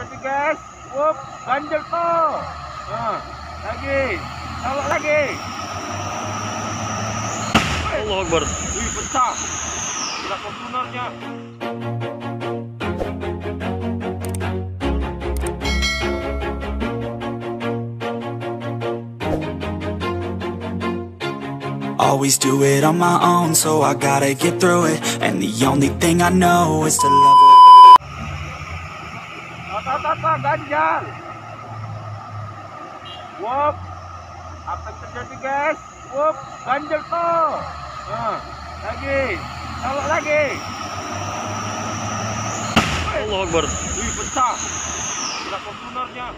terjadi guys. Wup, ganjel tuh nah, lagi. Tolak lagi. Allah Akbar. wih pecah. Gila fortunernya Always do it on my own, so I gotta get through it. And the only thing I know is to love. Tata-tata ganjal Wup, apa yang terjadi guys? Wup, ganjel tuh nah, lagi. Tolak lagi. Allah Akbar. wih pecah. Gila fortunernya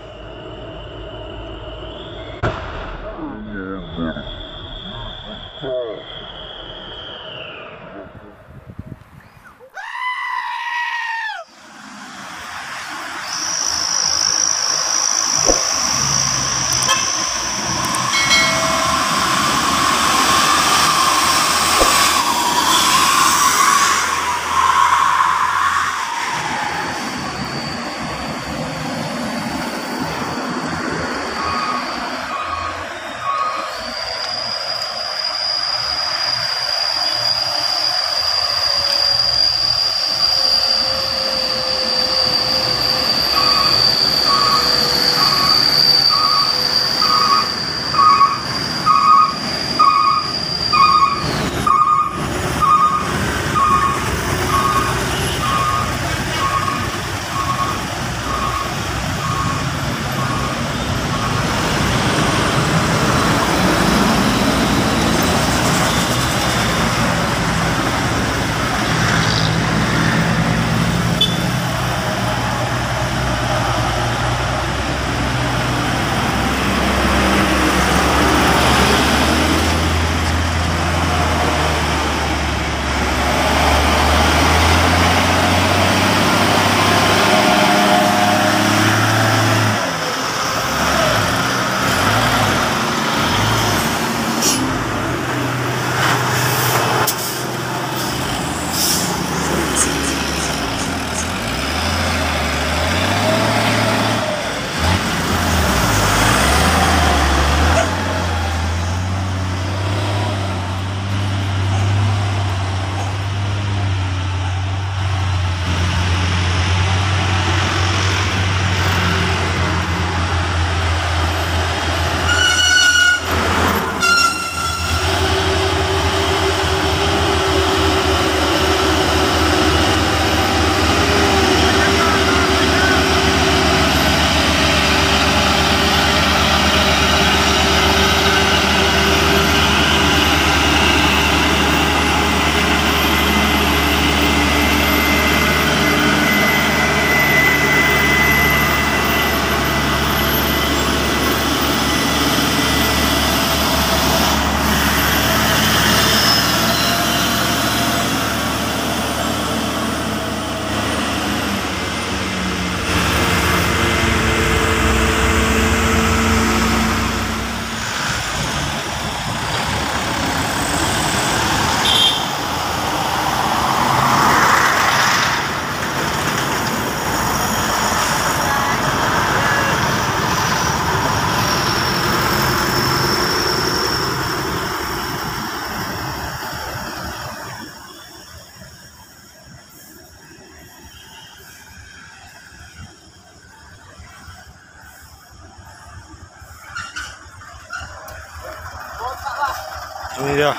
Ini dia.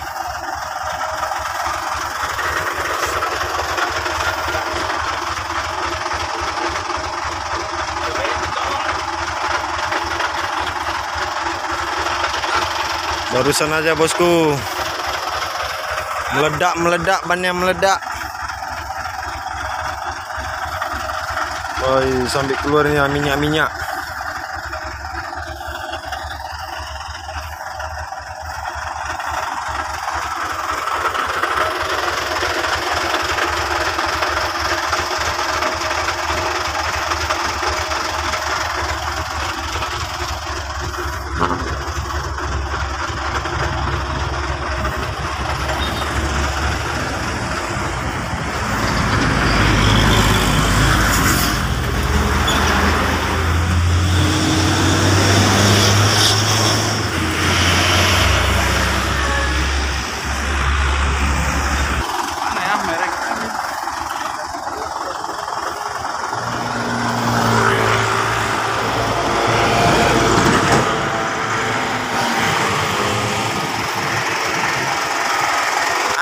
Barusan aja bosku. Meledak, meledak, bannya meledak. Woi, sampai keluarnya minyak-minyak.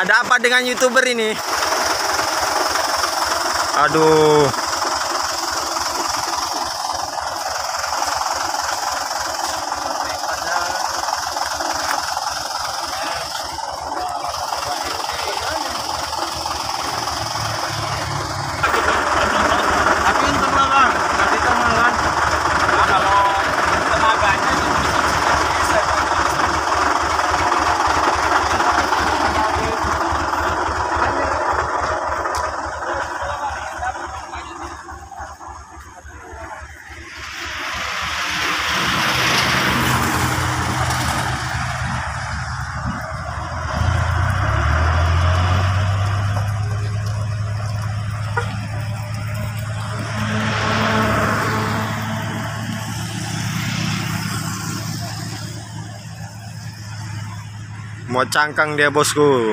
Apa dengan youtuber ini? Aduh. Mau cangkang dia bosku.